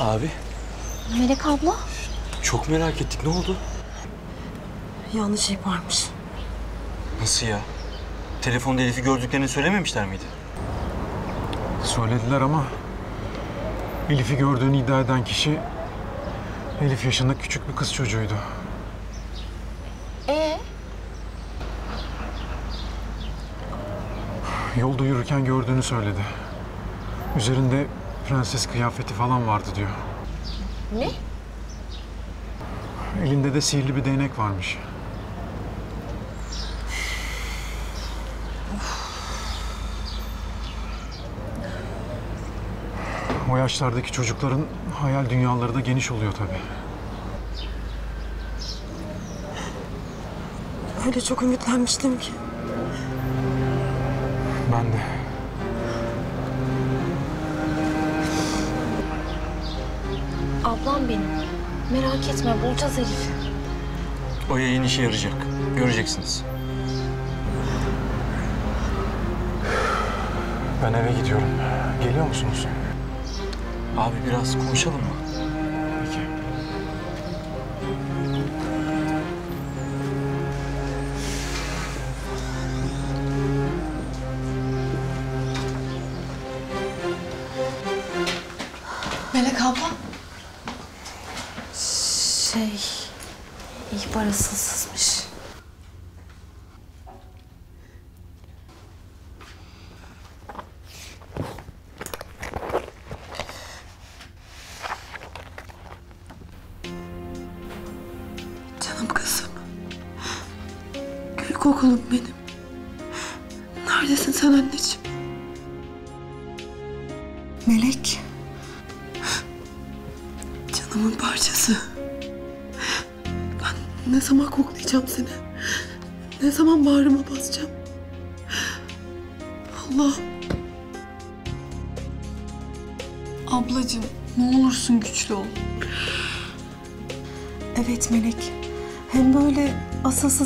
Abi Melek abla. çok merak ettik. Ne oldu? Yanlış ihbarmış. Nasıl ya? Telefonda Elif'i gördüklerini söylememişler miydi? Söylediler ama Elif'i gördüğünü iddia eden kişi Elif yaşında küçük bir kız çocuğuydu. Ee? Yolda yürürken gördüğünü söyledi. Üzerinde prenses kıyafeti falan vardı diyor. Ne? Elinde de sihirli bir değnek varmış. O yaşlardaki çocukların hayal dünyaları da geniş oluyor tabii. Öyle çok ümitlenmiştim ki. Ben de. Ablam benim. Merak etme bulacağız Elif'i. O yayın işe yarayacak. Göreceksiniz. Ben eve gidiyorum. Geliyor musunuz? Abi biraz konuşalım mı? Peki. Melek abla. Şey... ihbar asılsızmış.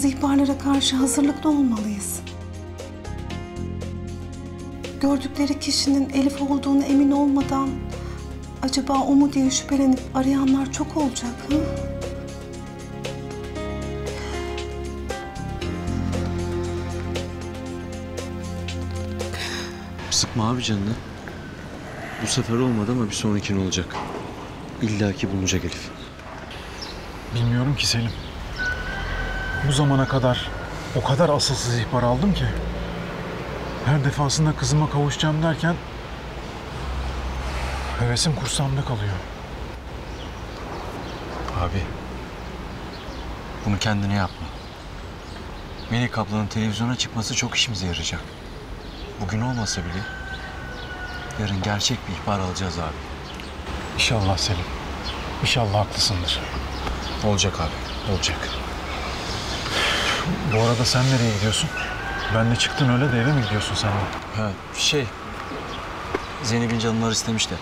Asılsız ihbarlara karşı hazırlıklı olmalıyız. Gördükleri kişinin Elif olduğunu emin olmadan acaba o mu diye şüphelenip arayanlar çok olacak. Hı? Sıkma abi canını. Bu sefer olmadı ama bir sonrakine olacak. İlla ki bulunacak Elif. Bilmiyorum ki Selim. Bu zamana kadar o kadar asılsız ihbar aldım ki. Her defasında kızıma kavuşacağım derken hevesim kursamda kalıyor. Abi. Bunu kendine yapma. Melek ablanın televizyona çıkması çok işimize yarayacak. Bugün olmasa bile yarın gerçek bir ihbar alacağız abi. İnşallah Selim. İnşallah haklısındır. Olacak abi, olacak. Bu arada sen nereye gidiyorsun? Benle çıktın öyle de eve mi gidiyorsun sen de? Ha şey, Zeynep'in canımlar istemiş de.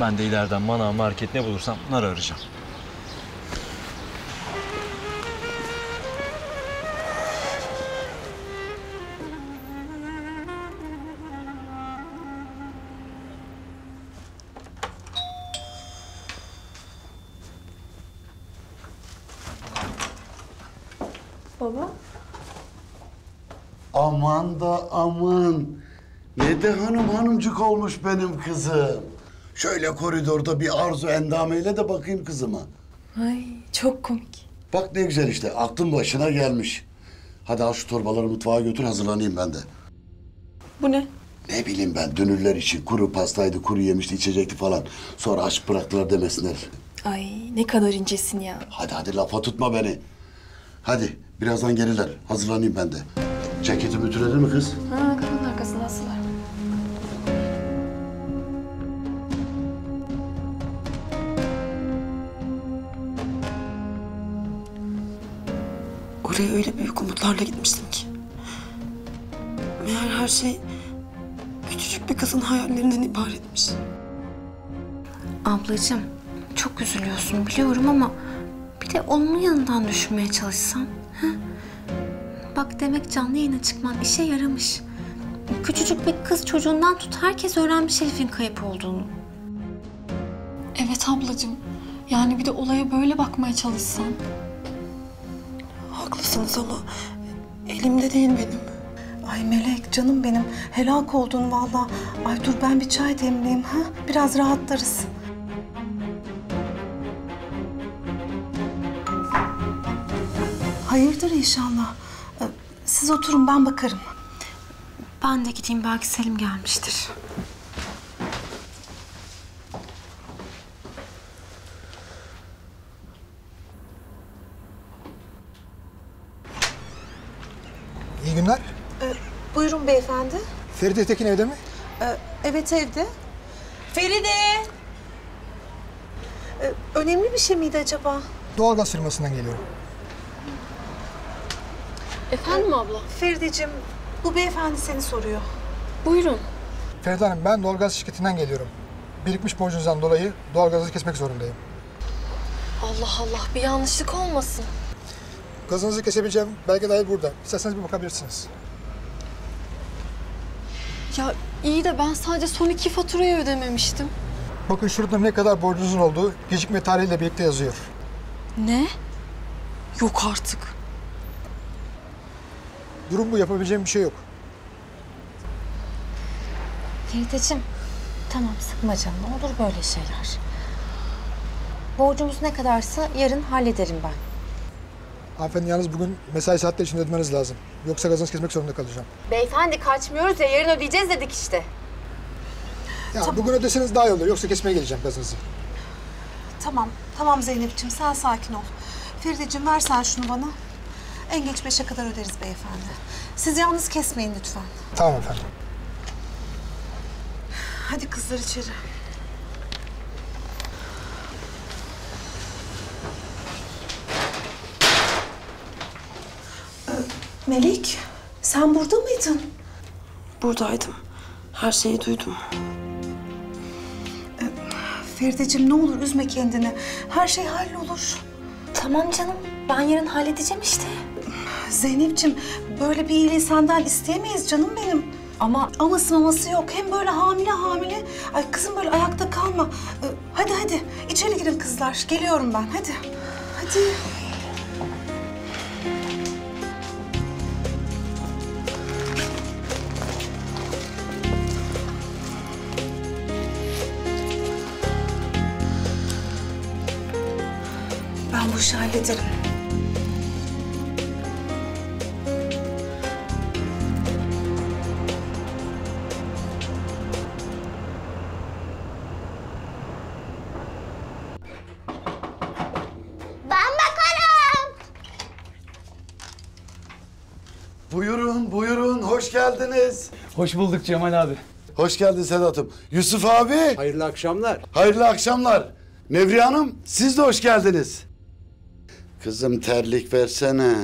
Ben de ileriden manav market ne bulursam nar arayacağım. De hanım hanımcık olmuş benim kızım. Şöyle koridorda bir arzu endameyle de bakayım kızıma. Ay çok komik. Bak ne güzel işte aklın başına gelmiş. Hadi al şu torbaları mutfağa götür hazırlanayım ben de. Bu ne? Ne bileyim ben dönürler için kuru pastaydı, kuru yemişti, içecekti falan. Sonra aç bıraktılar demesinler. Ay ne kadar incesin ya. Hadi hadi lafa tutma beni. Hadi birazdan gelirler. Hazırlanayım ben de. Ceketimi ütüledin mi kız? Ha Oraya öyle büyük umutlarla gitmiştim ki. Meğer her şey küçücük bir kızın hayallerinden ibaretmiş. Ablacığım çok üzülüyorsun biliyorum ama bir de onun yanından düşünmeye çalışsan. Ha? Bak demek canlı yayına çıkman işe yaramış. Küçücük bir kız çocuğundan tut herkes öğrenmiş Elif'in kayıp olduğunu. Evet ablacığım. Yani bir de olaya böyle bakmaya çalışsan. Haklısınız ama elimde değil benim. Ay Melek canım benim. Helak oldun vallahi. Ay dur ben bir çay demleyeyim ha. Biraz rahatlarız. Hayırdır inşallah. Ee, Siz oturun ben bakarım. Ben de gideyim belki Selim gelmiştir. Günler. Buyurun beyefendi. Feride Tekin evde mi? Ee, evet evde. Feride! Ee, önemli bir şey miydi acaba? Doğalgaz firmasından geliyorum. Efendim abla? Ferideciğim, bu beyefendi seni soruyor. Buyurun. Feride Hanım ben doğalgaz şirketinden geliyorum. Birikmiş borcunuzdan dolayı doğalgazı kesmek zorundayım. Allah Allah bir yanlışlık olmasın. Gazınızı kesebileceğim belge dahil burada. İsterseniz bir bakabilirsiniz. Ya iyi de ben sadece son iki faturayı ödememiştim. Bakın şurada ne kadar borcunuzun olduğu gecikme tarihiyle birlikte yazıyor. Ne? Yok artık. Durum bu yapabileceğim bir şey yok. Feriteciğim, tamam sıkma canım. Ne olur böyle şeyler. Borcumuz ne kadarsa yarın hallederim ben. Hanımefendi yalnız bugün mesai saatleri için ödemeniz lazım. Yoksa gazınızı kesmek zorunda kalacağım. Beyefendi kaçmıyoruz ya yarın ödeyeceğiz dedik işte. Ya bugün ödeseniz daha iyi olur. Yoksa kesmeye geleceğim gazınızı. Tamam, tamam Zeynep'ciğim sen sakin ol. Ferideciğim ver sen şunu bana. En geç beşe kadar öderiz beyefendi. Siz yalnız kesmeyin lütfen. Tamam efendim. Hadi kızlar içeri. Melik, sen burada mıydın? Buradaydım. Her şeyi duydum. Ferideciğim ne olur üzme kendini. Her şey hallolur. Tamam canım ben yarın halledeceğim işte. Zeynep'ciğim böyle bir iyiliği senden isteyemeyiz canım benim. Ama Aması maması yok. Hem böyle hamile hamile. Ay kızım böyle ayakta kalma. Ee, Hadi hadi içeri girin kızlar. Geliyorum ben hadi. Hadi. Ben işi hallederim. Buyurun, buyurun. Hoş geldiniz. Hoş bulduk Cemal abi. Hoş geldin Sedat'ım. Yusuf abi. Hayırlı akşamlar. Hayırlı akşamlar. Nevriye Hanım, siz de hoş geldiniz. Kızım terlik versene.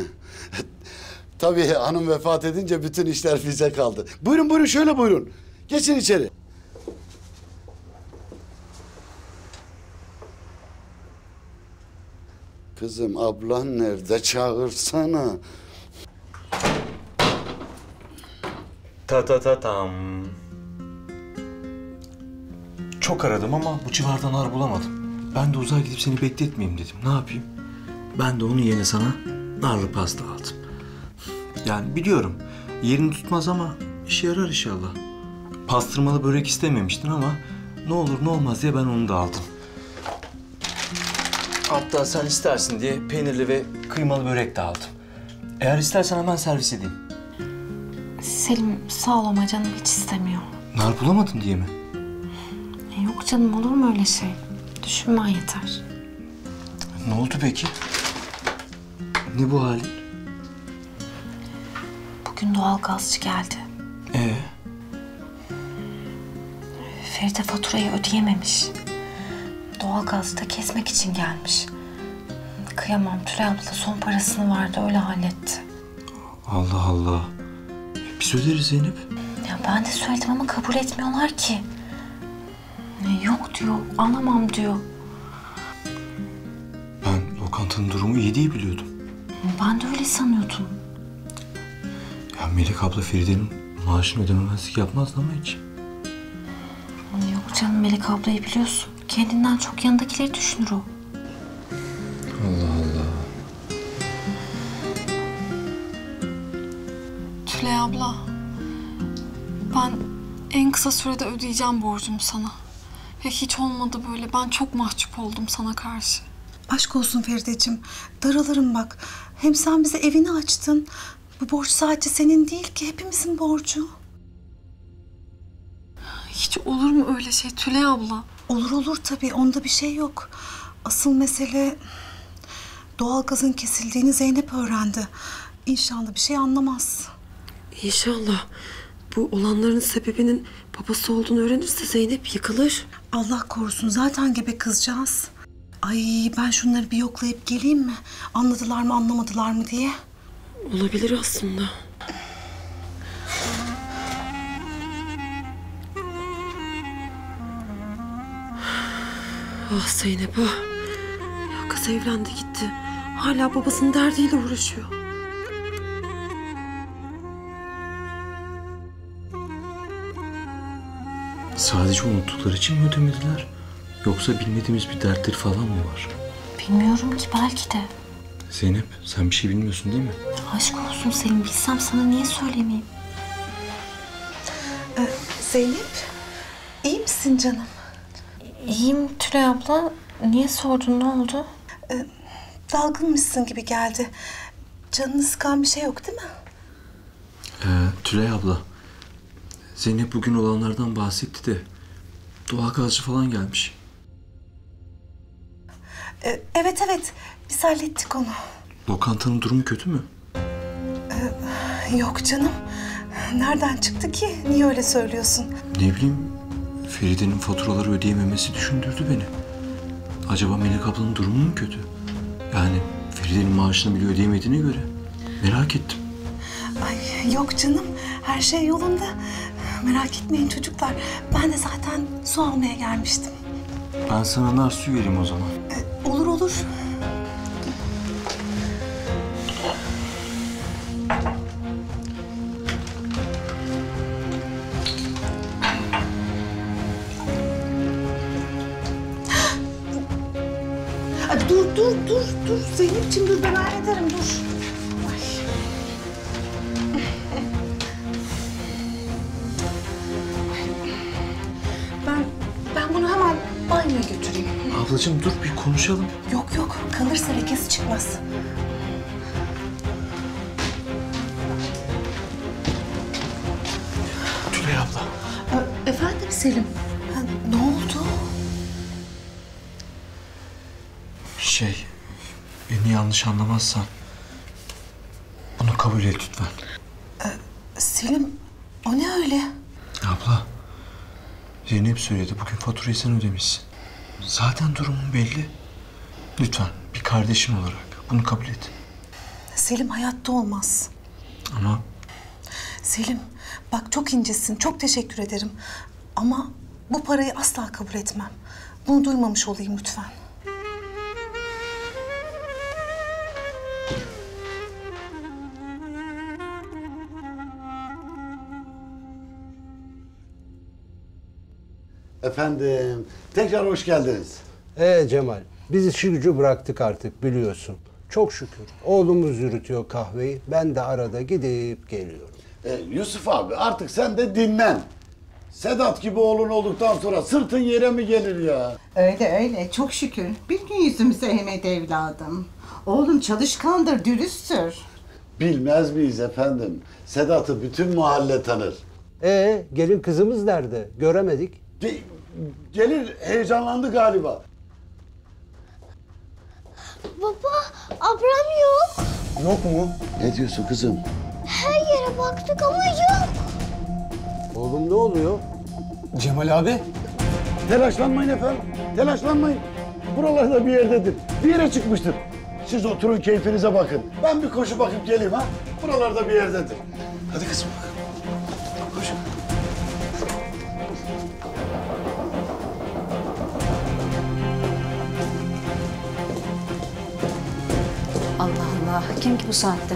Tabii hanım vefat edince bütün işler bize kaldı. Buyurun buyurun şöyle buyurun. Geçin içeri. Kızım ablan nerede çağırsana. Ta ta ta tam. Çok aradım ama bu civardan ar bulamadım. Ben de uzağa gidip seni bekletmeyeyim dedim. Ne yapayım? Ben de onun yerine sana narlı pasta aldım. Yani biliyorum yerini tutmaz ama işe yarar inşallah. Pastırmalı börek istememiştin ama ne olur ne olmaz diye ben onu da aldım. Hatta sen istersin diye peynirli ve kıymalı börek de aldım. Eğer istersen hemen servis edeyim. Selim sağ ol ama canım hiç istemiyor. Nar bulamadın diye mi? E, yok canım olur mu öyle şey? Düşünmen yeter. Ne oldu peki? Ne bu halin? Bugün doğal gazcı geldi. Ee, Feride faturayı ödeyememiş. Doğalgazı da kesmek için gelmiş. Kıyamam Tülay abla da son parasını verdi öyle halletti. Allah Allah. Biz öderiz Zeynep. Ya ben de söyledim ama kabul etmiyorlar ki. Yok diyor, anlamam diyor. Ben lokantanın durumu iyi diye biliyordum. Ben de öyle sanıyordum. Ya Melek abla Feride'nin maaşını ödememezlik yapmazdı ama hiç. Yok canım Melek ablayı biliyorsun. Kendinden çok yanındakileri düşünür o. Tülay abla. Ben en kısa sürede ödeyeceğim borcumu sana. Ya hiç olmadı böyle. Ben çok mahcup oldum sana karşı. Aşk olsun Ferideciğim. Daralırım bak. Hem sen bize evini açtın. Bu borç sadece senin değil ki hepimizin borcu. Hiç olur mu öyle şey Tülay abla? Olur olur tabii onda bir şey yok. Asıl mesele doğalgazın kesildiğini Zeynep öğrendi. İnşallah bir şey anlamaz. İnşallah bu olanların sebebinin babası olduğunu öğrenirse Zeynep yıkılır. Allah korusun zaten gebe kızcağız. Ay ben şunları bir yoklayıp geleyim mi? Anladılar mı anlamadılar mı diye. Olabilir aslında. Ah Zeynep ah. Ya kız evlendi gitti. Hala babasının derdiyle uğraşıyor. Sadece unuttukları için mi ödemediler? Yoksa bilmediğimiz bir dertleri falan mı var? Bilmiyorum ki belki de. Zeynep sen bir şey bilmiyorsun değil mi? Aşk olsun Selim bilsem sana niye söylemeyeyim? Zeynep iyi misin canım? İyiyim Tülay abla. Niye sordun ne oldu? Dalgınmışsın gibi geldi. Canını sıkan bir şey yok değil mi? Ee, Tülay abla. Zeynep bugün olanlardan bahsetti de doğal gazcı falan gelmiş. Ee, evet evet biz hallettik onu. Lokantanın durumu kötü mü? Yok canım. Nereden çıktı ki? Niye öyle söylüyorsun? Ne bileyim Feride'nin faturaları ödeyememesi düşündürdü beni. Acaba Melek ablanın durumu mu kötü? Yani Feride'nin maaşını bile ödeyemediğine göre merak ettim. Ay yok canım. Her şey yolunda. Merak etmeyin çocuklar. Ben de zaten su almaya gelmiştim. Ben sana nar suyu vereyim o zaman. Ee, olur olur. Dur dur dur dur Zeynep'ciğim dur ben Ablacığım dur bir konuşalım. Yok yok kalırsa lekesi çıkmaz. Tülay abla. Ee, Efendim Selim? Ha, ne oldu? Şey, beni yanlış anlamazsan bunu kabul et lütfen. Selim o ne öyle? Abla, Zeynep söyledi bugün faturayı sen ödemişsin. Zaten durumun belli. Lütfen bir kardeşim olarak bunu kabul et. Selim hayatta olmaz. Ama Selim bak çok incesin çok teşekkür ederim. Ama bu parayı asla kabul etmem. Bunu duymamış olayım lütfen. Efendim tekrar hoş geldiniz. Ee Cemal, biz işi gücü bıraktık artık biliyorsun. Çok şükür. Oğlumuz yürütüyor kahveyi. Ben de arada gidip geliyorum. E, Yusuf abi artık sen de dinlen. Sedat gibi oğlun olduktan sonra sırtın yere mi gelir ya? Öyle öyle çok şükür. Bir gün yüzümüze eğmedi evladım. Oğlum çalışkandır, dürüsttür. Bilmez miyiz efendim? Sedat'ı bütün mahalle tanır. Ee, gelin kızımız nerede? Göremedik. Ge- gelir heyecanlandı galiba. Baba, Abram yok. Yok mu? Ne diyorsun kızım? Her yere baktık ama yok. Oğlum ne oluyor? Cemal abi. Telaşlanmayın efendim. Telaşlanmayın. Buralarda bir yerdedir. Bir yere çıkmıştır. Siz oturun keyfinize bakın. Ben bir koşu bakıp geleyim ha. Buralarda bir yerdedir. Hadi kızım Allah Allah. Kim ki bu saatte?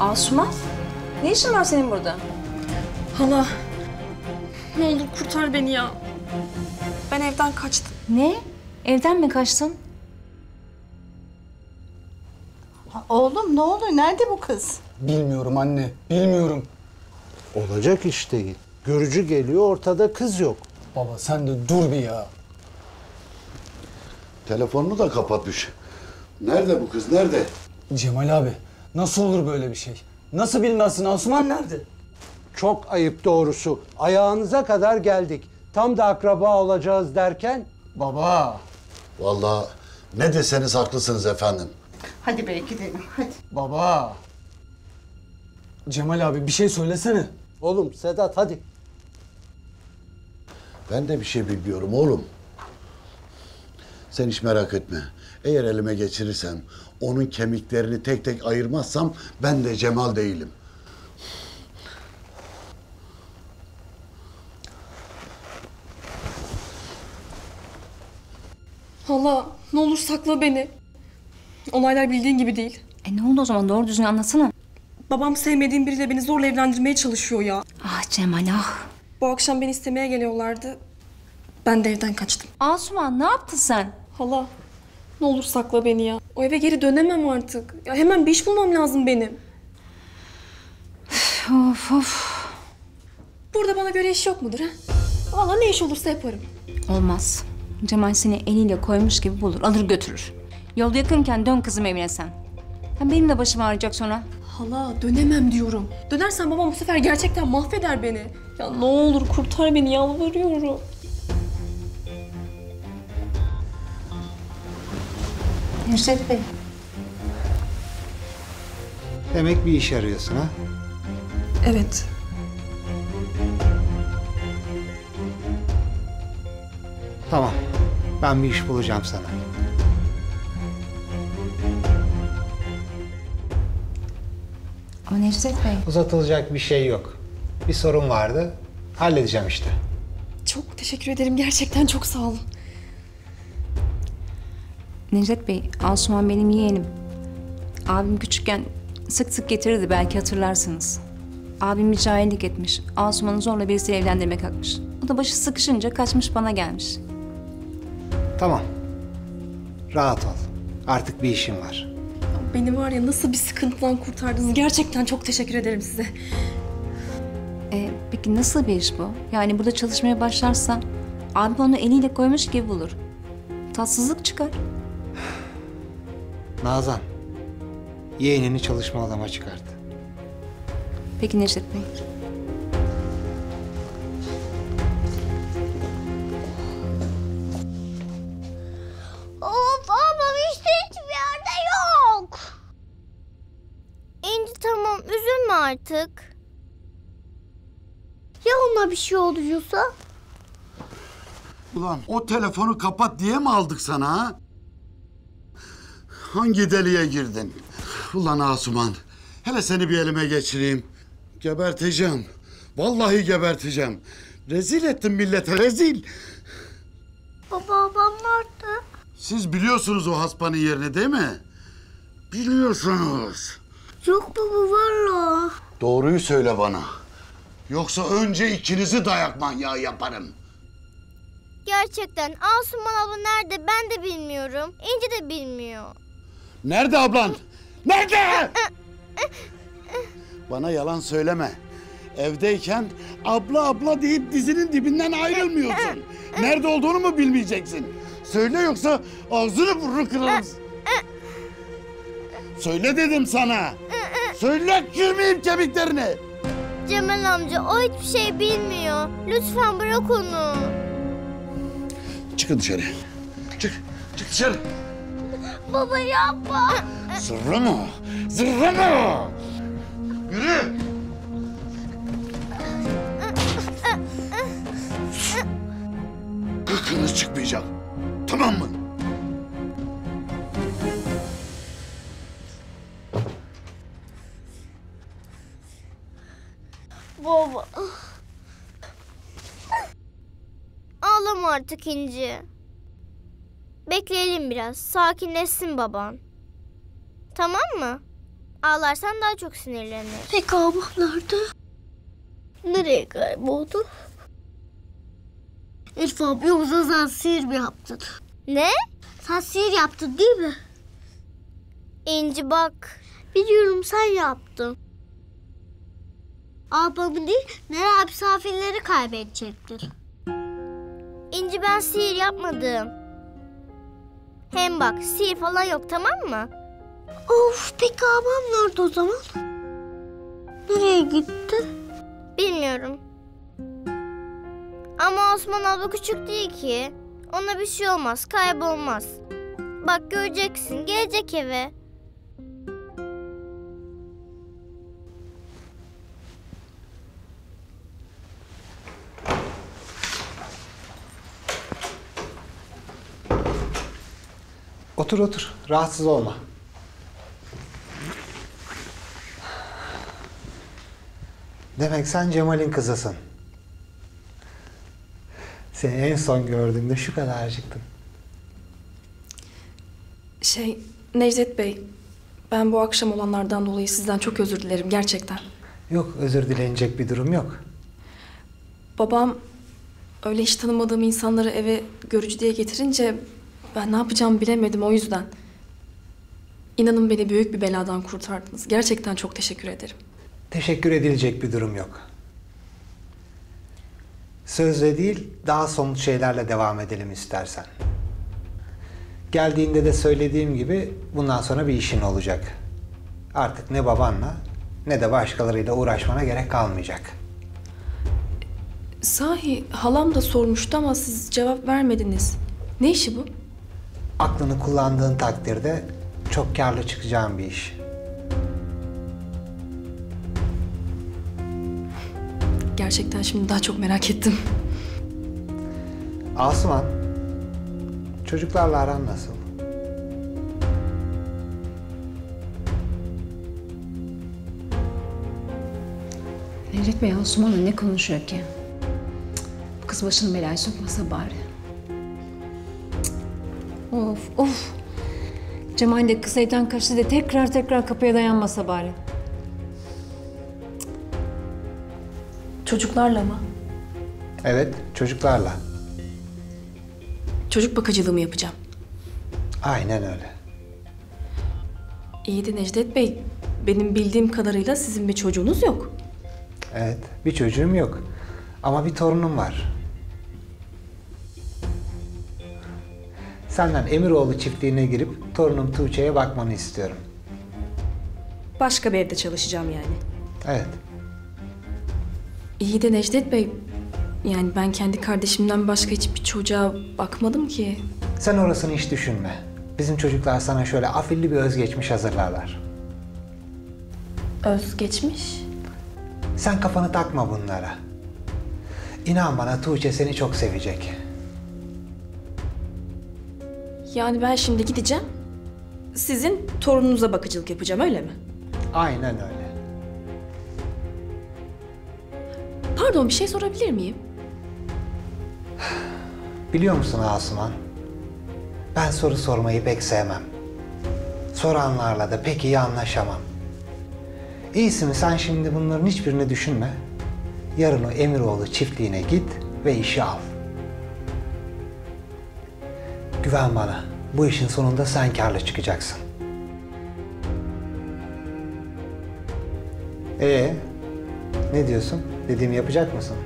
Asuman? Ne işin var senin burada? Hala. Ne olur kurtar beni ya. Ben evden kaçtım. Ne? Evden mi kaçtın? Ha, Oğlum ne oluyor? Nerede bu kız? Bilmiyorum anne. Bilmiyorum. Olacak iş değil. Görücü geliyor ortada kız yok. Baba sen de dur bir ya. Telefonunu da kapatmış. Nerede bu kız? Nerede? Cemal abi nasıl olur böyle bir şey? Nasıl bilmezsin Asuman nerede? Çok ayıp doğrusu. Ayağınıza kadar geldik. Tam da akraba olacağız derken Baba. Vallahi ne deseniz haklısınız efendim. Hadi bey gidelim, hadi. Baba. Cemal abi bir şey söylesene. oğlum Sedat hadi. Ben de bir şey bilmiyorum oğlum. Sen hiç merak etme. Eğer elime geçirirsem, onun kemiklerini tek tek ayırmazsam ben de Cemal değilim. Hala ne olur sakla beni. Olaylar bildiğin gibi değil. E ne oldu o zaman? Doğru düzgün anlatsana. Babam sevmediğim biriyle beni zorla evlendirmeye çalışıyor ya. Ah Cemal ah. Bu akşam beni istemeye geliyorlardı. Ben de evden kaçtım. Asuman ne yaptın sen? Hala ne olur sakla beni ya. O eve geri dönemem artık. Ya hemen bir iş bulmam lazım benim. Of of. Burada bana göre iş yok mudur ha? Valla ne iş olursa yaparım. Olmaz. Cemal seni eliyle koymuş gibi bulur, alır götürür. Yolda yakınken dön kızım evine sen. Hem benim de başım ağrıyacak sonra. Hala dönemem diyorum. Dönersen babam bu sefer gerçekten mahveder beni. Ya ne olur kurtar beni yalvarıyorum. Nusret Bey. Demek bir iş arıyorsun ha? Evet. Tamam. Ben bir iş bulacağım sana. Ama Nevzat Bey. Uzatılacak bir şey yok. Bir sorun vardı. Halledeceğim işte. Çok teşekkür ederim. Gerçekten çok sağ olun. Nevzat Bey, Asuman benim yeğenim. Abim küçükken sık sık getirirdi belki hatırlarsınız. Abim bir cahillik etmiş. Asuman'ı zorla birisiyle evlendirmeye kalkmış. O da başı sıkışınca kaçmış bana gelmiş. Tamam. Rahat ol. Artık bir işim var. Beni var ya nasıl bir sıkıntıdan kurtardınız. Gerçekten çok teşekkür ederim size. E, peki nasıl bir iş bu? Yani burada çalışmaya başlarsa abim onu eliyle koymuş gibi bulur. Tatsızlık çıkar. Nazan. Yeğenini çalışma adama çıkardı. Peki Nevzat Bey. Of işte hiçbir yerde yok. İnci tamam üzülme artık. Ya ona bir şey olduysa? Ulan o telefonu kapat diye mi aldık sana ha? Hangi deliğe girdin? Ulan Asuman. Hele seni bir elime geçireyim. Geberteceğim. Vallahi geberteceğim. Rezil ettin millete rezil. Baba babam nerede? Siz biliyorsunuz o haspanın yerini değil mi? Biliyorsunuz. Yok baba valla. Doğruyu söyle bana. Yoksa önce ikinizi dayak manyağı yaparım. Gerçekten Asuman abla nerede ben de bilmiyorum. İnci de bilmiyor. Nerede ablan? Nerede? Bana yalan söyleme. Evdeyken abla abla deyip dizinin dibinden ayrılmıyorsun. Nerede olduğunu mu bilmeyeceksin? Söyle yoksa ağzını burnunu kırarız. Söyle dedim sana. Söyle kırmayayım kemiklerini. Cemal amca o hiçbir şey bilmiyor. Lütfen bırak onu. Çıkın dışarı. Çık. Çık dışarı. Baba yapma. Zırrı mı? Zırrı mı? Yürü. Gıkınız çıkmayacak. Tamam mı? Baba. Ağlama artık İnci. Bekleyelim biraz. Sakinleşsin baban. Tamam mı? Ağlarsan daha çok sinirlenir. Peki ablam nerede? Nereye kayboldu? Elif abi yoksa sen sihir mi yaptın? Ne? Sen sihir yaptın değil mi? İnci bak. Biliyorum sen yaptın. Ablamı değil, Nera misafirleri kaybedecektir. İnci ben sihir yapmadım. Hem bak sihir falan yok tamam mı? Of peki ablam nerede o zaman? Nereye gitti? Bilmiyorum. Ama Osman abla küçük değil ki. Ona bir şey olmaz, kaybolmaz. Bak göreceksin, gelecek eve. Otur otur. Rahatsız olma. Demek sen Cemal'in kızısın. Seni en son gördüğümde şu kadarcıktın. Şey, Necdet Bey, ben bu akşam olanlardan dolayı sizden çok özür dilerim gerçekten. Yok özür dilenecek bir durum yok. Babam öyle hiç tanımadığım insanları eve görücü diye getirince ben ne yapacağımı bilemedim o yüzden. İnanın beni büyük bir beladan kurtardınız. Gerçekten çok teşekkür ederim. Teşekkür edilecek bir durum yok. Sözle değil, daha somut şeylerle devam edelim istersen. Geldiğinde de söylediğim gibi bundan sonra bir işin olacak. Artık ne babanla ne de başkalarıyla uğraşmana gerek kalmayacak. Sahi halam da sormuştu ama siz cevap vermediniz. Ne işi bu? Aklını kullandığın takdirde çok karlı çıkacağın bir iş. Gerçekten şimdi daha çok merak ettim. Asuman, çocuklarla aran nasıl? Necdet Bey Osman'la ne konuşuyor ki? Bu kız başını belaya sokmasa bari. Of of. Cemal de kız evden kaçtı de tekrar tekrar kapıya dayanmasa bari. Çocuklarla mı? Evet, çocuklarla. Çocuk bakıcılığı mı yapacağım? Aynen öyle. İyi de Necdet Bey, benim bildiğim kadarıyla sizin bir çocuğunuz yok. Evet, bir çocuğum yok. Ama bir torunum var. Senden Emiroğlu çiftliğine girip torunum Tuğçe'ye bakmanı istiyorum. Başka bir evde çalışacağım yani. Evet. İyi de Necdet Bey, yani ben kendi kardeşimden başka hiçbir çocuğa bakmadım ki. Sen orasını hiç düşünme. Bizim çocuklar sana şöyle afilli bir özgeçmiş hazırlarlar. Özgeçmiş? Sen kafanı takma bunlara. İnan bana Tuğçe seni çok sevecek. Yani ben şimdi gideceğim, sizin torununuza bakıcılık yapacağım öyle mi? Aynen öyle. Pardon bir şey sorabilir miyim? Biliyor musun Asuman? Ben soru sormayı pek sevmem. Soranlarla da pek iyi anlaşamam. İyisi mi sen şimdi bunların hiçbirini düşünme. Yarın o Emiroğlu çiftliğine git ve işi al. Güven bana. Bu işin sonunda sen karlı çıkacaksın. Ee, ne diyorsun? Dediğimi yapacak mısın?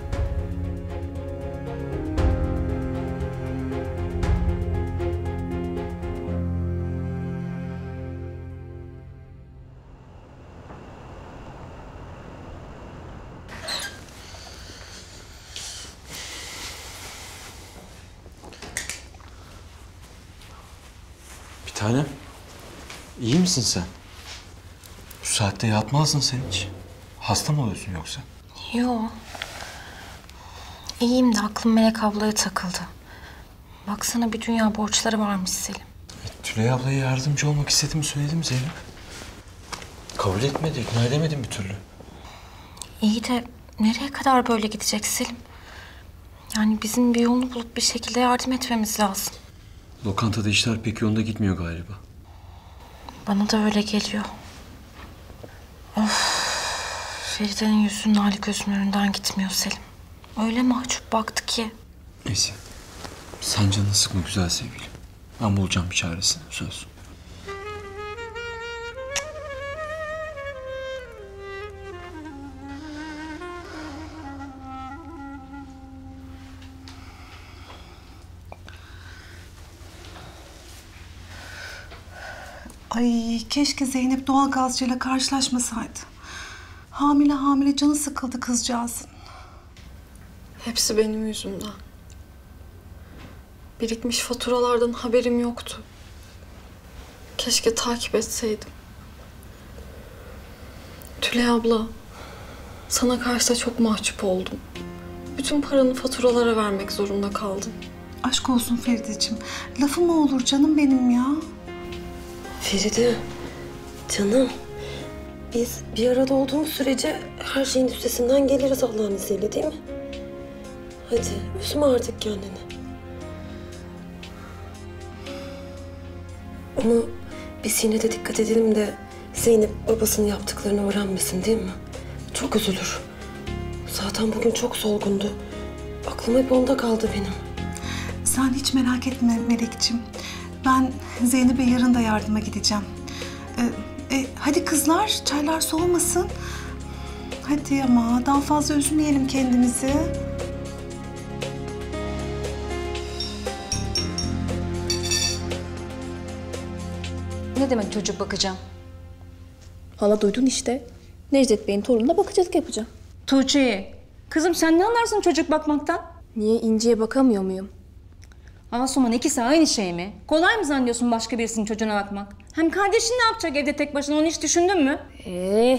Tanem. iyi misin sen? Bu saatte yatmazdın sen hiç. Hasta mı oluyorsun yoksa? Yo. İyiyim de aklım Melek ablaya takıldı. Baksana bir dünya borçları varmış Selim. Tülay ablaya yardımcı olmak istediğimi söyledim Zeynep. Kabul etmedi, ikna edemedim bir türlü. İyi de nereye kadar böyle gidecek Selim? Yani bizim bir yolunu bulup bir şekilde yardım etmemiz lazım. Lokantada işler pek yolunda gitmiyor galiba. Bana da öyle geliyor. Of. Feride'nin yüzünün hali gözümün önünden gitmiyor Selim. Öyle mahcup baktı ki. Neyse. Sen canını sıkma güzel sevgilim. Ben bulacağım bir çaresini, söz. Ay keşke Zeynep doğal gazcıyla karşılaşmasaydı. Hamile hamile canı sıkıldı kızcağızın. Hepsi benim yüzümden. Birikmiş faturalardan haberim yoktu. Keşke takip etseydim. Tülay abla, sana karşı da çok mahcup oldum. Bütün paranı faturalara vermek zorunda kaldım. Aşk olsun Ferideciğim. Lafı mı olur canım benim ya? Feride, canım. Biz bir arada olduğumuz sürece her şeyin üstesinden geliriz Allah'ın izniyle değil mi? Hadi üzme artık kendini. Ama biz yine de dikkat edelim de Zeynep babasının yaptıklarını öğrenmesin değil mi? Çok üzülür. Zaten bugün çok solgundu. Aklım hep onda kaldı benim. Sen hiç merak etme Melekciğim. Ben Zeynep'e yarın da yardıma gideceğim. Ee, e, hadi kızlar çaylar soğumasın. Hadi ama daha fazla üzmeyelim kendimizi. Ne demek çocuk bakacağım? Hala duydun işte. Necdet Bey'in torununa bakıcılık yapacağım. Tuğçe, kızım sen ne anlarsın çocuk bakmaktan? Niye İnci'ye bakamıyor muyum? Asuman ikisi aynı şey mi? Kolay mı zannediyorsun başka birisinin çocuğuna bakmak? Hem kardeşin ne yapacak evde tek başına onu hiç düşündün mü? Ee,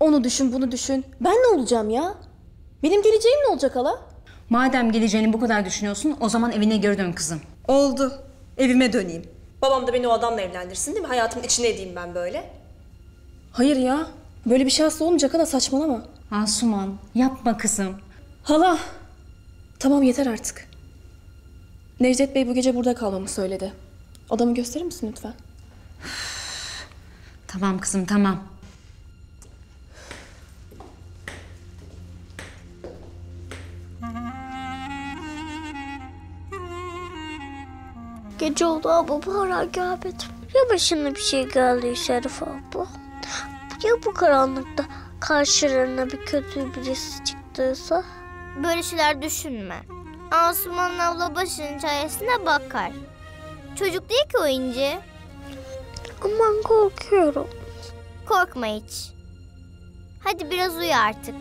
onu düşün bunu düşün. Ben ne olacağım ya? Benim geleceğim ne olacak hala? Madem geleceğini bu kadar düşünüyorsun o zaman evine geri dön kızım. Oldu. Evime döneyim. Babam da beni o adamla evlendirsin değil mi? Hayatımın içine edeyim ben böyle. Hayır ya. Böyle bir şey asla olmayacak hala saçmalama. Asuman yapma kızım. Hala. Tamam yeter artık. Necdet Bey bu gece burada kalmamı söyledi. Adamı gösterir misin lütfen? Tamam kızım tamam. Gece oldu abla hala gelmedi. Ya başına bir şey geldi Şerif abla? Ya bu karanlıkta karşılarına bir kötü birisi çıktıysa? Böyle şeyler düşünme. Asuman abla başının çaresine bakar. Çocuk değil ki o İnci. Aman korkuyorum. Korkma hiç. Hadi biraz uyu artık.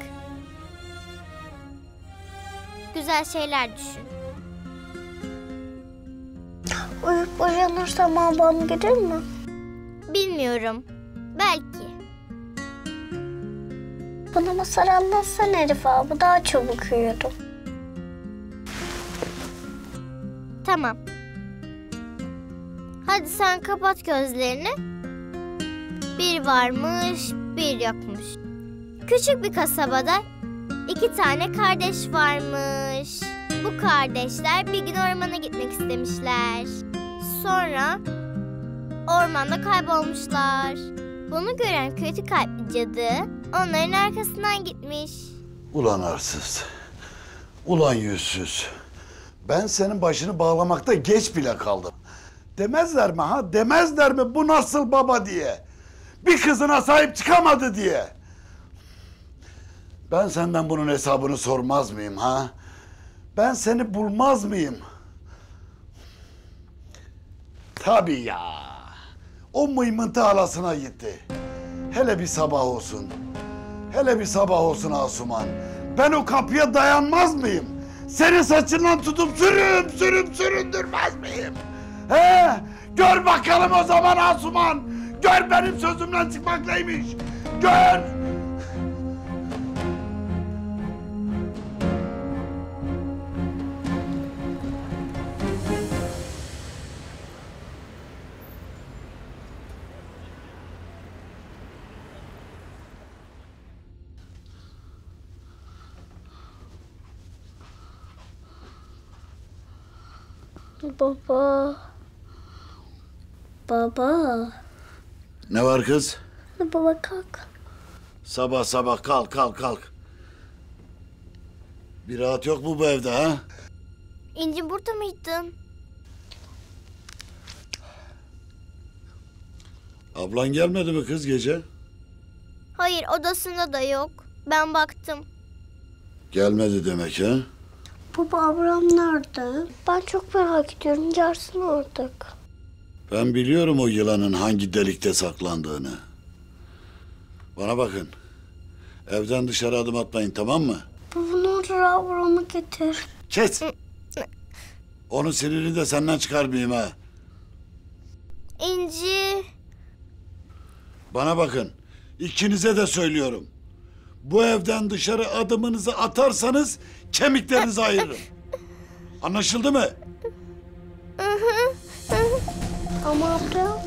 Güzel şeyler düşün. Uyup uyanırsam ablam gelir mi? Bilmiyorum. Belki. Bana masal anlatsan Elif abi. Daha çabuk uyuyorum. Tamam. Hadi sen kapat gözlerini. Bir varmış, bir yokmuş. Küçük bir kasabada iki tane kardeş varmış. Bu kardeşler bir gün ormana gitmek istemişler. Sonra ormanda kaybolmuşlar. Bunu gören kötü kalpli cadı onların arkasından gitmiş. Ulan arsız. Ulan yüzsüz. Ben senin başını bağlamakta geç bile kaldım. Demezler mi ha? Demezler mi bu nasıl baba diye? Bir kızına sahip çıkamadı diye. Ben senden bunun hesabını sormaz mıyım ha? Ben seni bulmaz mıyım? Tabii ya. O mıymıntı halasına gitti. Hele bir sabah olsun. Hele bir sabah olsun Asuman. Ben o kapıya dayanmaz mıyım? Seni saçından tutup sürüm sürüm süründürmez miyim? He? Gör bakalım o zaman Asuman. Gör benim sözümden çıkmak neymiş. Gör. Baba. Baba. Ne var kız? Baba kalk. Sabah sabah kalk kalk kalk. Bir rahat yok mu bu evde ha? İnci burada mıydın? Ablan gelmedi mi kız gece? Hayır odasında da yok. Ben baktım. Gelmedi demek ha? Baba Abraham nerede? Ben çok merak ediyorum. Gelsin artık. Ben biliyorum o yılanın hangi delikte saklandığını. Bana bakın. Evden dışarı adım atmayın tamam mı? Baba ne olur Abraham'ı getir. Kes. Onun sinirini de senden çıkarmayayım ha. İnci. Bana bakın. İkinize de söylüyorum. Bu evden dışarı adımınızı atarsanız kemiklerinizi ayırırım. Anlaşıldı mı? Ama Abraham.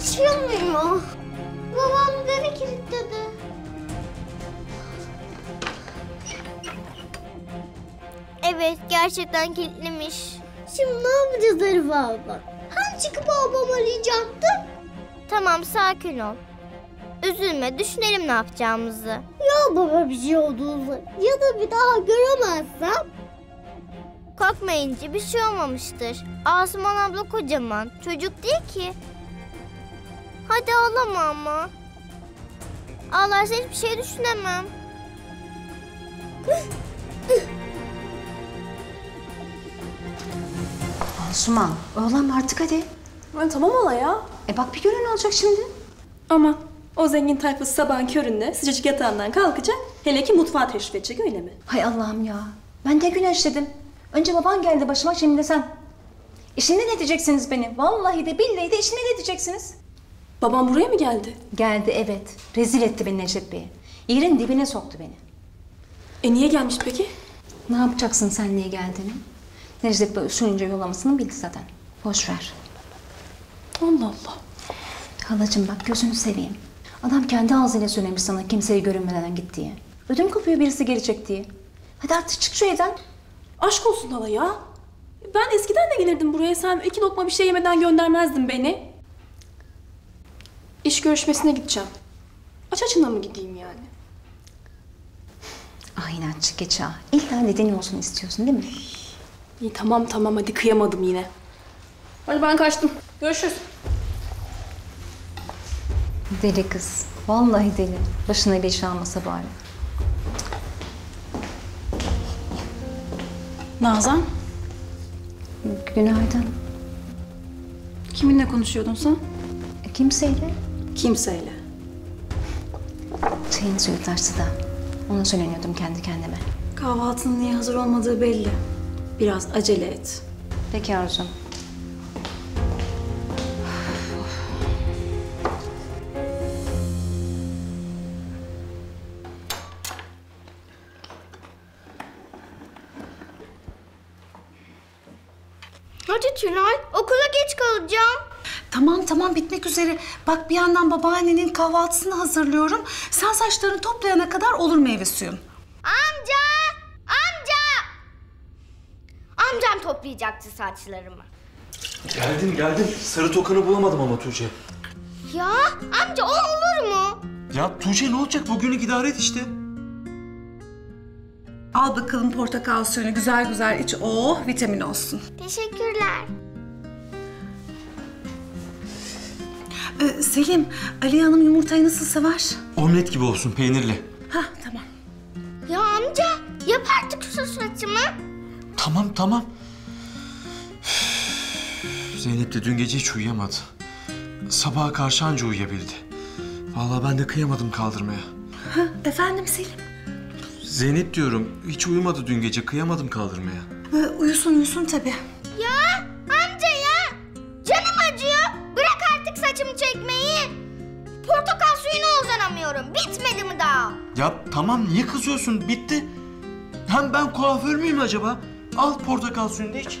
Açılmıyor. Babam beni kilitledi. Evet, gerçekten kilitlemiş. Şimdi ne yapacağız Arif abla? Hani çıkıp babamı arayacaktın? Tamam, sakin ol. Üzülme, düşünelim ne yapacağımızı. Ya baba bir şey olduğunu ya da bir daha göremezsem? Korkma bir şey olmamıştır. Asuman abla kocaman, çocuk değil ki. Hadi ağlama ama. Ağlarsa hiçbir şey düşünemem. Asuman, oğlum artık hadi. Ben tamam ola ya. E bak bir görün olacak şimdi. Ama o zengin tayfası sabahın köründe sıcacık yatağından kalkacak. Hele ki mutfağa teşrif edecek öyle mi? Hay Allah'ım ya. Ben de güneşledim. Önce baban geldi başıma şimdi de sen. Şimdi ne diyeceksiniz beni? Vallahi de billahi de işine ne diyeceksiniz? Babam buraya mı geldi? Geldi evet. Rezil etti beni Necdet Bey'e. Yerin dibine soktu beni. E niye gelmiş peki? Ne yapacaksın sen niye geldiğini? Necdet Bey usulünce yollamasını bildi zaten. Boş ver. Allah Allah. Halacığım bak gözünü seveyim. Adam kendi ağzıyla söylemiş sana kimseye görünmeden git diye. Ödüm kopuyor birisi gelecek diye. Hadi artık çık şu evden. Aşk olsun hala ya. Ben eskiden de gelirdim buraya. Sen iki lokma bir şey yemeden göndermezdin beni. İş görüşmesine gideceğim. Aç açına mı gideyim yani? Ah inatçı geç ha. İlla nedeni olsun istiyorsun değil mi? İyi tamam tamam hadi kıyamadım yine. Hadi ben kaçtım. Görüşürüz. Deli kız. Vallahi deli. Başına bir iş almasa bari. Nazan, Günaydın. kiminle konuşuyordun sen? E, kimseyle? Kimseyle. Çayın suyu taştı da. Ona söyleniyordum kendi kendime. Kahvaltının niye hazır olmadığı belli. Biraz acele et. Peki Arzu'm. Hadi Tülay okula geç kalacağım. Tamam tamam bitmek üzere. Bak bir yandan babaannenin kahvaltısını hazırlıyorum. Sen saçlarını toplayana kadar olur meyve suyun. Amca! Amca! Amcam toplayacaktı saçlarımı. Geldim geldim. Sarı tokanı bulamadım ama Tuğçe. Ya amca o olur mu? Ya Tuğçe ne olacak? Bugünü idare et işte. Al bakalım portakal suyunu güzel güzel iç. Oh vitamin olsun. Teşekkürler. Ee, Selim, Ali Hanım yumurtayı nasıl sever? Omlet gibi olsun peynirli. Hah tamam. Ya amca yap artık şu saçımı. Tamam tamam. Zeynep de dün gece hiç uyuyamadı. Sabaha karşı anca uyuyabildi. Vallahi ben de kıyamadım kaldırmaya. Ha, efendim Selim. Zeynep diyorum hiç uyumadı dün gece kıyamadım kaldırmaya. Ee, uyusun uyusun tabii. Portakal suyuna uzanamıyorum. Bitmedi mi daha? Ya tamam niye kızıyorsun bitti. Hem ben kuaför müyüm acaba? Al portakal suyunu da iç.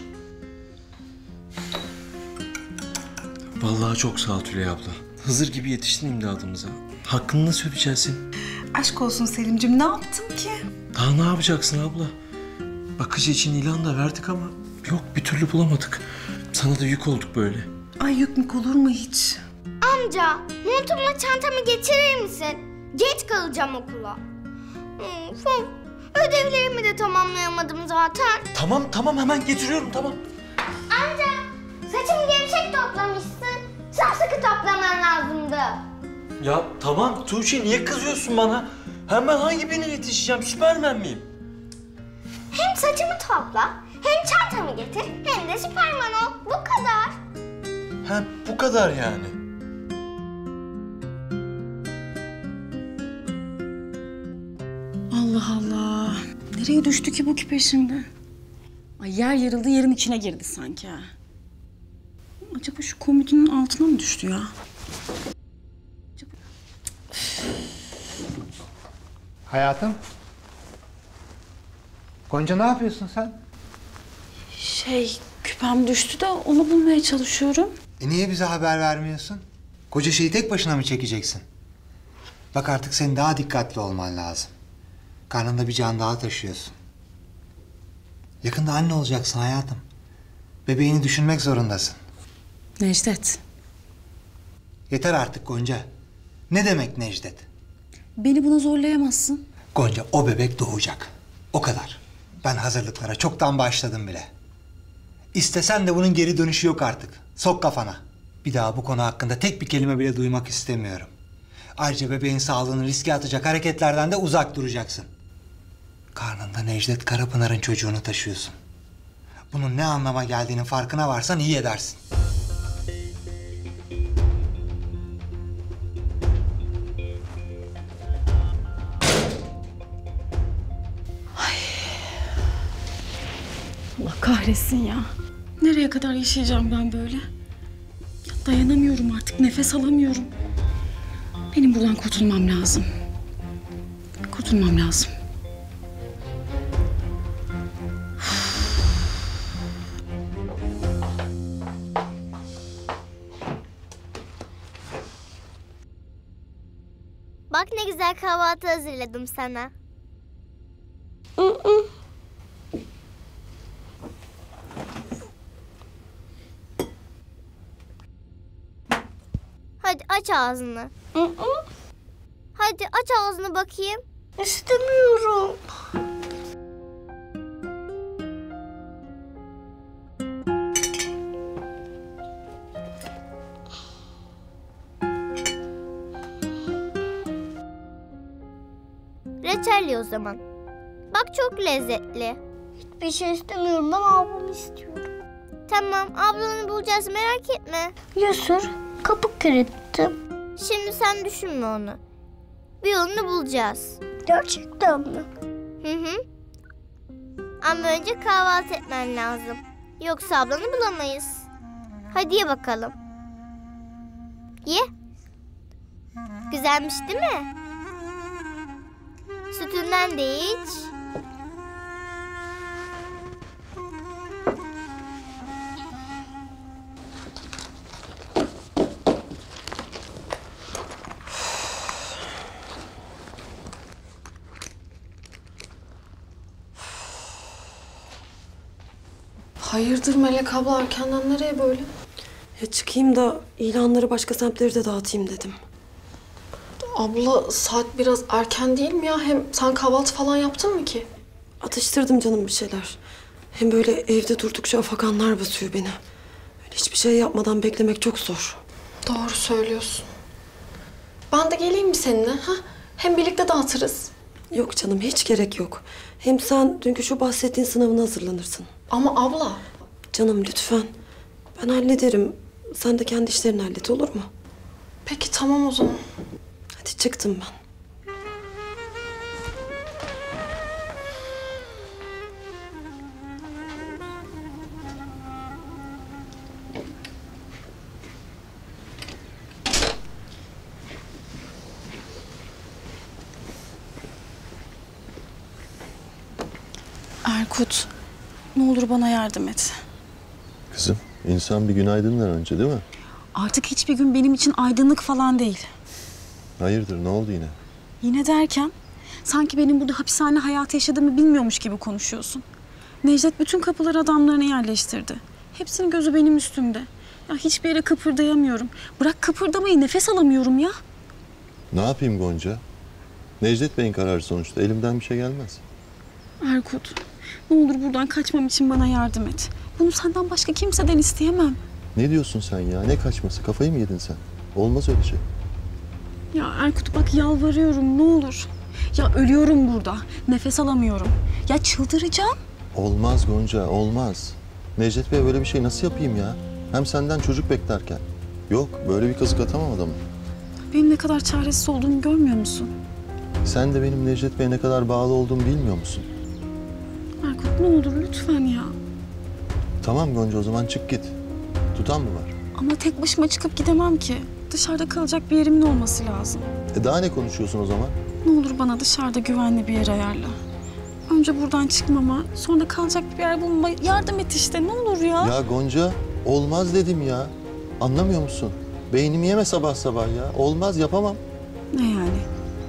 Vallahi çok sağ ol Tülay abla. Hızır gibi yetiştin imdadımıza. Hakkını nasıl ödeyeceksin? Aşk olsun Selim'cim ne yaptım ki? Daha ne yapacaksın abla? Bakıcı için ilan da verdik ama yok bir türlü bulamadık. Sana da yük olduk böyle. Ay yükmük olur mu hiç? Amca montumla çantamı getirir misin? Geç kalacağım okula. Of, of. Ödevlerimi de tamamlayamadım zaten. Tamam tamam hemen getiriyorum tamam. Amca saçımı gevşek toplamışsın. Sımsıkı toplaman lazımdı. Ya tamam Tuğçe niye kızıyorsun bana? Hem ben hangi birine yetişeceğim? Süpermen miyim? Hem saçımı topla, hem çantamı getir, hem de Süperman ol. Bu kadar. Ha bu kadar yani. Allah Allah. Nereye düştü ki bu küpe şimdi? Ay yer yarıldı yerin içine girdi sanki ha. Acaba şu komodinin altına mı düştü ya? Hayatım. Gonca ne yapıyorsun sen? Şey küpem düştü de onu bulmaya çalışıyorum. E niye bize haber vermiyorsun? Koca şeyi tek başına mı çekeceksin? Bak artık senin daha dikkatli olman lazım. Karnında bir can daha taşıyorsun. Yakında anne olacaksın hayatım. Bebeğini düşünmek zorundasın. Necdet. Yeter artık Gonca. Ne demek Necdet? Beni buna zorlayamazsın. Gonca o bebek doğacak. O kadar. Ben hazırlıklara çoktan başladım bile. İstesen de bunun geri dönüşü yok artık. Sok kafana. Bir daha bu konu hakkında tek bir kelime bile duymak istemiyorum. Ayrıca bebeğin sağlığını riske atacak hareketlerden de uzak duracaksın. Karnında Necdet Karapınar'ın çocuğunu taşıyorsun. Bunun ne anlama geldiğinin farkına varsan iyi edersin. Allah kahretsin ya. Nereye kadar yaşayacağım ben böyle? Ya dayanamıyorum artık, nefes alamıyorum. Benim buradan kurtulmam lazım. Kurtulmam lazım. Güzel kahvaltı hazırladım sana. Hadi aç ağzını. Hadi aç ağzını bakayım. İstemiyorum. O zaman. Bak çok lezzetli. Hiçbir şey istemiyorum. Ben ablamı istiyorum. Tamam ablanı bulacağız merak etme. Yusur kapı kırıttım. Şimdi sen düşünme onu. Bir yolunu bulacağız. Gerçekten mi? Hı hı. Ama önce kahvaltı etmen lazım. Yoksa ablanı bulamayız. Hadi ye bakalım. Ye. Güzelmiş değil mi? Sütünden de iç. Hayırdır Melek abla erkenden nereye böyle? Ya çıkayım da ilanları başka semtlere de dağıtayım dedim. Abla saat biraz erken değil mi ya? Hem sen kahvaltı falan yaptın mı ki? Atıştırdım canım bir şeyler. Hem böyle evde durdukça afakanlar basıyor beni. Öyle hiçbir şey yapmadan beklemek çok zor. Doğru söylüyorsun. Ben de geleyim mi seninle? Ha? Hem birlikte dağıtırız. Yok canım hiç gerek yok. Hem sen dünkü şu bahsettiğin sınavına hazırlanırsın. Ama abla. Canım lütfen. Ben hallederim. Sen de kendi işlerini hallet olur mu? Peki tamam o zaman. Hadi çıktım ben. Erkut, ne olur bana yardım et. Kızım, insan bir günaydınlar önce değil mi? Artık hiçbir gün benim için aydınlık falan değil. Hayırdır, ne oldu yine? Yine derken, sanki benim burada hapishane hayatı yaşadığımı bilmiyormuş gibi konuşuyorsun. Necdet bütün kapıları adamlarına yerleştirdi. Hepsinin gözü benim üstümde. Ya hiçbir yere kıpırdayamıyorum. Bırak kıpırdamayı nefes alamıyorum ya. Ne yapayım Gonca? Necdet Bey'in kararı sonuçta. Elimden bir şey gelmez. Erkut, ne olur buradan kaçmam için bana yardım et. Bunu senden başka kimseden isteyemem. Ne diyorsun sen ya? Ne kaçması? Kafayı mı yedin sen? Olmaz öyle şey. Ya Erkut bak yalvarıyorum ne olur. Ya ölüyorum burada. Nefes alamıyorum. Ya çıldıracağım. Olmaz Gonca, olmaz. Necdet Bey böyle bir şey nasıl yapayım ya? Hem senden çocuk beklerken. Yok, böyle bir kazık atamam adamı. Benim ne kadar çaresiz olduğumu görmüyor musun? Sen de benim Necdet Bey'e ne kadar bağlı olduğumu bilmiyor musun? Erkut ne olur lütfen ya. Tamam Gonca o zaman çık git. Tutan mı var? Ama tek başıma çıkıp gidemem ki. Dışarıda kalacak bir yerimin olması lazım. E daha ne konuşuyorsun o zaman? Ne olur bana dışarıda güvenli bir yer ayarla. Önce buradan çıkmama, sonra kalacak bir yer bulmama yardım et işte ne olur ya. Ya Gonca olmaz dedim ya. Anlamıyor musun? Beynimi yeme sabah sabah ya. Olmaz yapamam. Ne yani?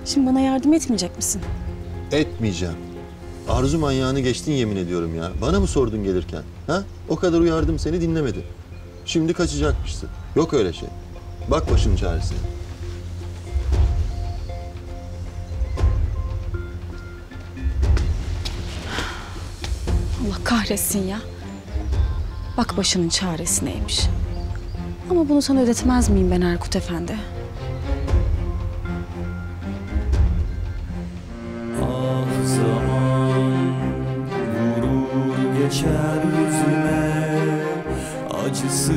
Şimdi bana yardım etmeyecek misin? Etmeyeceğim. Arzu manyağını geçtin yemin ediyorum ya. Bana mı sordun gelirken? Ha? O kadar uyardım seni dinlemedin. Şimdi kaçacakmışsın. Yok öyle şey. Bak başın çaresine. Allah kahretsin ya. Bak başının çaresi neymiş. Ama bunu sana ödetmez miyim ben Erkut Efendi? Ah zaman vurur geçer yüzüme Acısı